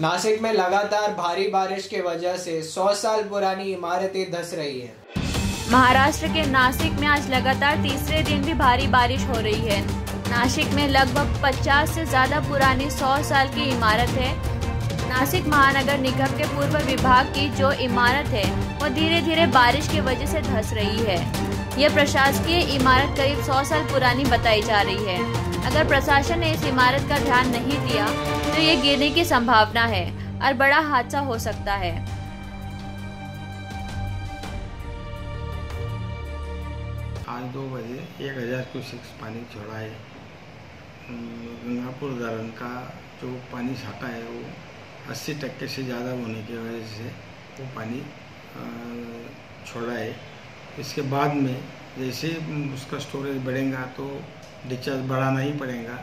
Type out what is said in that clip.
नासिक में लगातार भारी बारिश के वजह से 100 साल पुरानी इमारतें धस रही हैं। महाराष्ट्र के नासिक में आज लगातार तीसरे दिन भी भारी बारिश हो रही है। नासिक में लगभग 50 से ज़्यादा पुरानी 100 साल की इमारत है। नासिक महानगर निगम के पूर्व विभाग की जो इमारत है, वो धीरे धीरे बारिश की वजह से धस रही है। यह प्रशासकीय इमारत करीब 100 साल पुरानी बताई जा रही है। अगर प्रशासन ने इस इमारत का ध्यान नहीं दिया ये गिरने की संभावना है और बड़ा हादसा हो सकता है। आज दो बजे एक हज़ार क्यूसेक्स पानी छोड़ा है। गंगापुर दरन का जो पानी छाका है, वो अस्सी टक्के से ज़्यादा होने की वजह से वो पानी छोड़ा है। इसके बाद में जैसे उसका स्टोरेज बढ़ेगा तो डिस्चार्ज बढ़ाना ही पड़ेगा।